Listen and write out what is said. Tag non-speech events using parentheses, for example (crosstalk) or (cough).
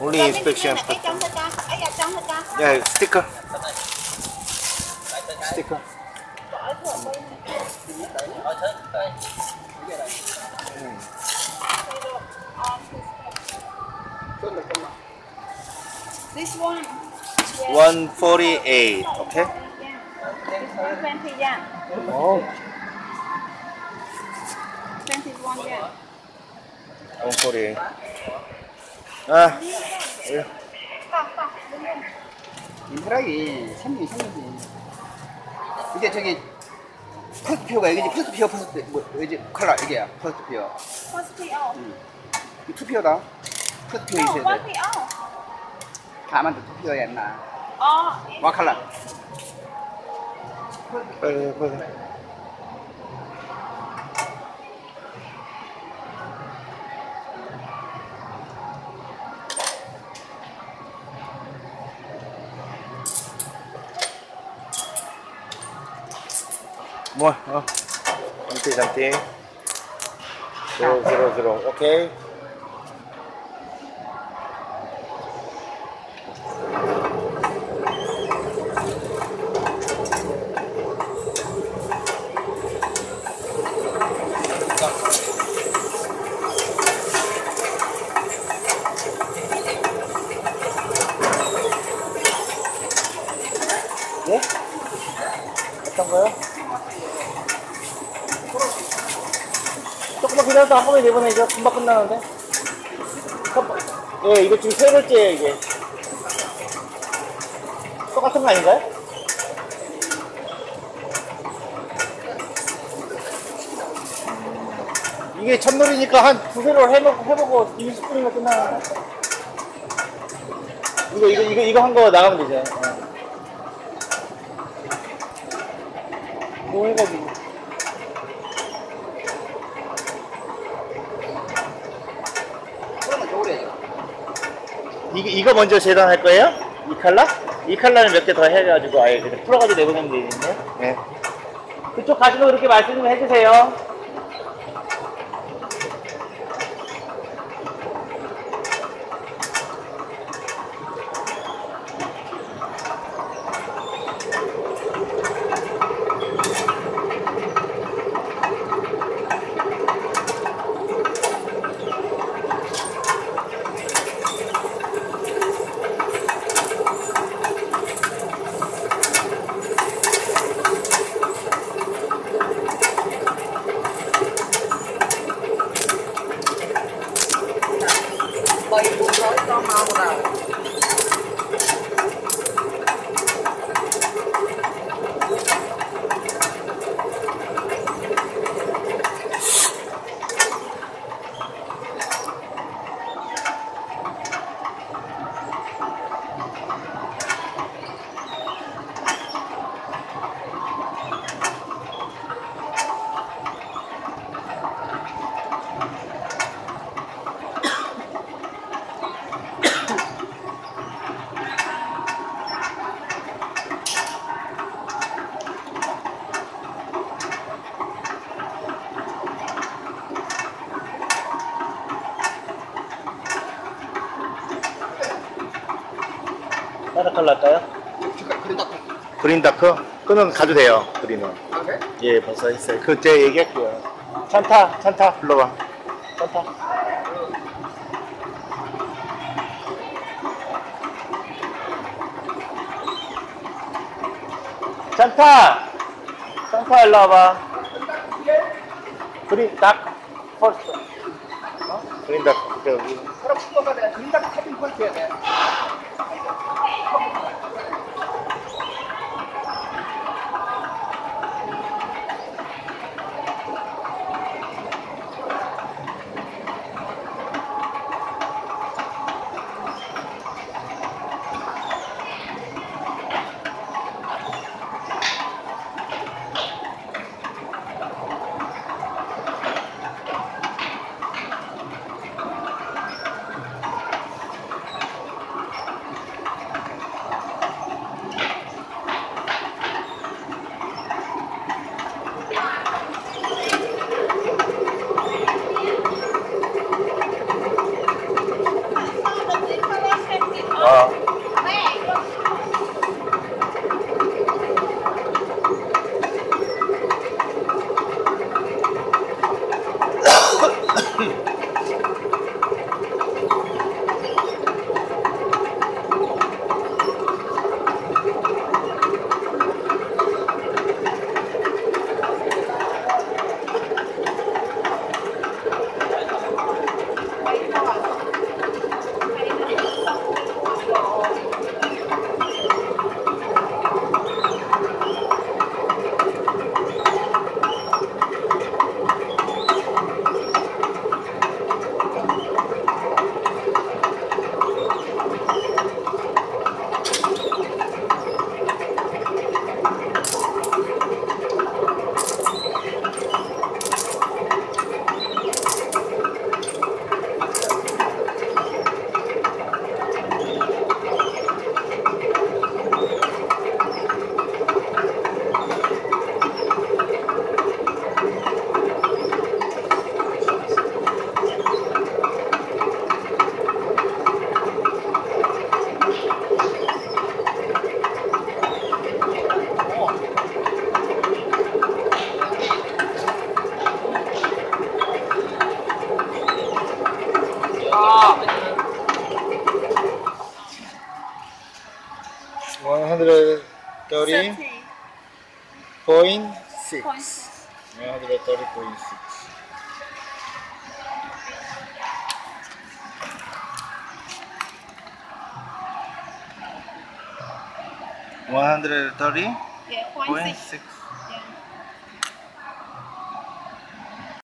Only inspection. Cái trong thôi con, ấy là trong thôi con. Yeah, sticker. Sticker. This one. 148. Okay. Yeah. Twenty, yeah. Oh. Twenty-one, yeah. 148. 아, 예. 인프라기 3년 3년이 이게 저기 퍼스트표가 여기지 퍼스트표 퍼스트 뭐 여기 컬러 이게야 퍼스트표 First PO. 이 투표다 퍼스트표 No, 있어야 one 돼 PO. 다만 투표야 했나 Oh, 와 컬러 빨리, 빨리. Moi, ah. Nanti oh. cantik. Zero, zero, zero. Okay. 기다렸다 한 번에 내보내죠. 금방 끝나는데. 첫 번- 예, 이거 지금 세 번째예요, 이게. 똑같은 거 아닌가요? 이게 첫놀이니까 한 두세 롤 해보고, 해보고 20분이면 끝나는데. 이거, 이거, 이거, 이거 한 거 나가면 되죠. 예. 해가지고. 그러면 겨울이죠 이거, 이거 먼저 재단할 거예요? 이 칼라? 이 칼라는 몇 개 더 해가지고 아예 그냥 풀어가지고 내보내면 되겠네요. 네. 그쪽 가시면 그렇게 말씀 좀 해주세요. 他妈的 다른 칼라 할까요? 그린 딱 그린 다크? 그는 가도 돼요, 그린은. 아, 그래? 예, 벌써 했어요. 그, 제가 얘기할게요. 찬타, 찬타, 불러봐. 찬타. 찬타! 찬타, 일로 와봐. 그린 닥, 펄스. 어? 그린 닥, 저기. 그럼 풀어가 내가 그린 딱 사진 펼쳐야 돼 嗯 (laughs) 130.6 Point 130.6 130 Yeah, point point six. six